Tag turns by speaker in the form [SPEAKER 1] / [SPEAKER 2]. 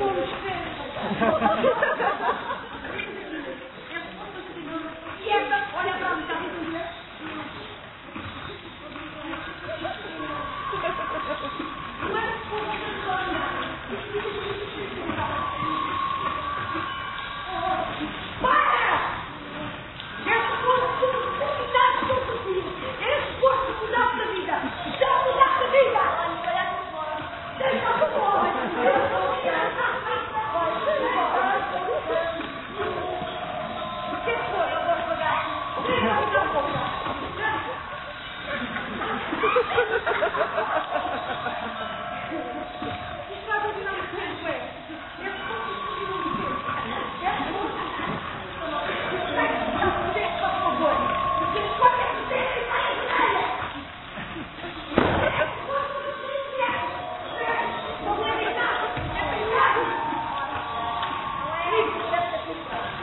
[SPEAKER 1] Olmuş.